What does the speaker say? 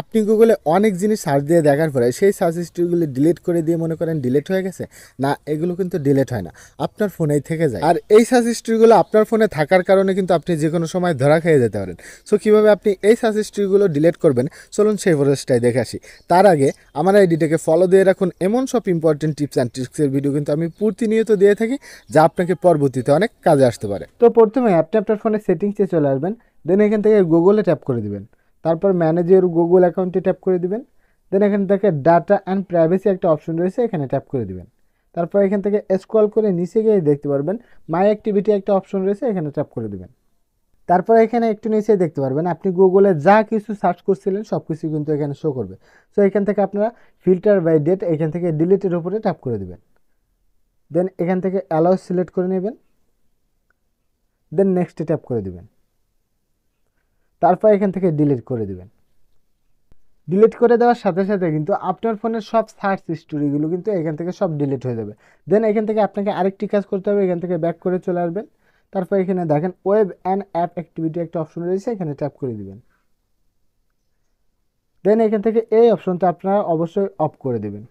আপনি গুগলে অনেক জিনিস সার্চ দিয়ে দেখার পরে সেই সার্চ হিস্ট্রিগুলি ডিলিট করে দিয়ে মনে করেন ডিলিট হয়ে গেছে? না, এগুলো কিন্তু ডিলিট হয় না। আপনার ফোনেই থেকে যায়। আর এই সার্চ হিস্ট্রিগুলো আপনার ফোনে থাকার কারণে কিন্তু আপনি যে কোনো সময় ধরা খেয়ে যেতে পারেন। সো কীভাবে আপনি এই সার্চ হিস্ট্রিগুলো ডিলিট করবেন? চলুন সেই প্রসেসটাই দেখে আসি। তার আগে আমার আইডিটাকে ফলো দিয়ে রাখুন। এমন সব ইম্পর্টেন্ট টিপস অ্যান্ড ট্রিক্সের ভিডিও কিন্তু আমি প্রতিনিয়ত দিয়ে থাকি, যা আপনাকে পরবর্তীতে অনেক কাজে আসতে পারে। তো প্রথমে আপনি আপনার ফোনের সেটিংসে চলে আসবেন। দেন এখান থেকে গুগলে ট্যাপ করে দিবেন। তারপর ম্যানেজার গুগল অ্যাকাউন্টে ট্যাপ করে দিবেন। দেন এখান থেকে ডাটা অ্যান্ড প্রাইভেসি একটা অপশন রয়েছে, এখানে ট্যাপ করে দিবেন। তারপর এখান থেকে স্ক্রল করে নিচে গিয়ে দেখতে পারবেন মাই অ্যাক্টিভিটি একটা অপশন রয়েছে, এখানে ট্যাপ করে দিবেন। তারপর এখানে একটু নিচে দেখতে পারবেন, আপনি গুগলে যা কিছু সার্চ করছিলেন সব কিছু কিন্তু এখানে শো করবে। সো এখান থেকে আপনারা ফিল্টার বাই ডেট এখান থেকে ডিলিটের উপরে ট্যাপ করে দিবেন। দেন এখান থেকে অ্যালাউ সিলেক্ট করে নেবেন। দেন নেক্সটে ট্যাপ করে দিবেন। তারপর এখান থেকে ডিলিট করে দিবেন। ডিলিট করে দেওয়ার সাথে সাথে কিন্তু আপনার ফোনের সব সার্চ হিস্টোরিগুলো কিন্তু এখান থেকে সব ডিলিট হয়ে যাবে। দেন এখান থেকে আপনাকে আরেকটি কাজ করতে হবে, এখান থেকে ব্যাক করে চলে আসবেন। তারপর এখানে দেখেন ওয়েব অ্যান্ড অ্যাপ অ্যাক্টিভিটি একটা অপশন রয়েছে, এখানে ট্যাপ করে দিবেন। দেন এখান থেকে এই অপশনটা আপনারা অবশ্যই অফ করে দেবেন।